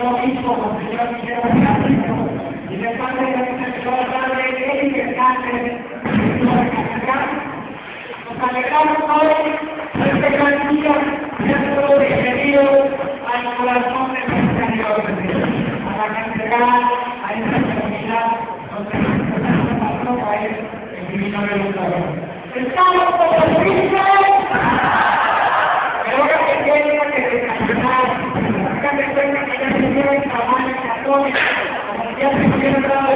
yo mismo, como señor Guillermo Francisco, y de parte de nuestro señor Padre Eric Hernández, nos alegramos hoy de este gran día, siendo bienvenidos al corazón de nuestra Dios, para entregar a esta comunidad donde nuestro patrón a él, el divino revolucionario. Estamos going to get it out.